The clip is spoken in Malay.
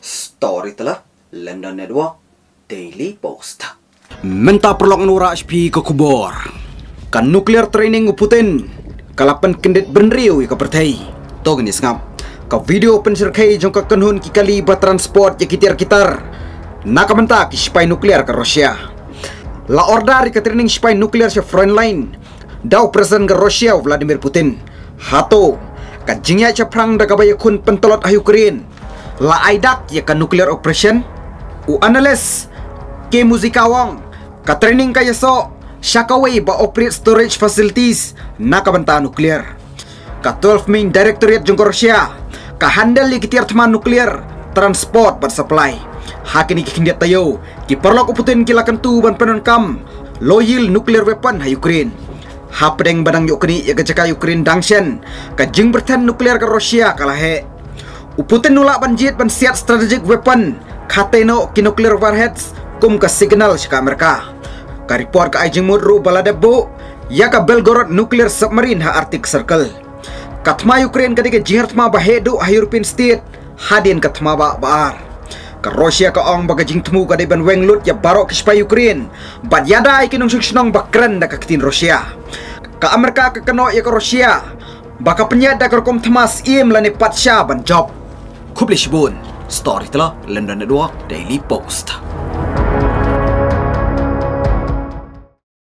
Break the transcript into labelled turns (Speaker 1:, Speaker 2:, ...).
Speaker 1: Story telah London Network Daily Post.
Speaker 2: Menta perlong nura HP ke kubur. Kan nuklear training Putin. Kalapan kendet benriu ke pertai. Tog ni sengap. Ka video penserkai jong ka kenhun ki kali ba transport ya kitir kitar. Naka menta ki spy nuklear ke Rusia. La ordari ka training spy nuklear sa frontline. Dau presiden ke Rusia Vladimir Putin. Hato ka jingya cha prang da kabaya kun pentolot Ukraine. La aidak ya ka nuclear operation. U analyst ke muzikawang ka training kaya so Shakaway ba operate storage facilities nakabanta nuklear. Ka 12 main directorate jong Russia ka handle li kitiar tama nuklear transport but supply. Hakini kikindiat tayo ki perlo ko putin kilakan tu ban penankam loyal nuclear weapon ha Ukraine. Hapdeng badang Ukraine ya kajaka Ukraine dangshen ka jing bertan nuklear ka Russia kalahe. Uputin nulak banjit ban siat strategic weapon kateno ki nuclear warheads kum ka signal sa Amerika. Ka report ka ajing mudru baladebo ya ka Belgorod nuclear submarine ha Arctic Circle. Katma Ukraine kadike jingartma bahedu ha European state hadin katma ba baar. Ka Russia ka ong baga jingtmu ka ban wenglut ya barok kispa Ukraine. Bad yada ikinong suksnong bakran da kakitin Russia. Ka Amerika ka kano ya ka Russia. Baka penyat da kerkom temas im lani patsya ban job. Kublish bun. Story telah London Network Daily Post.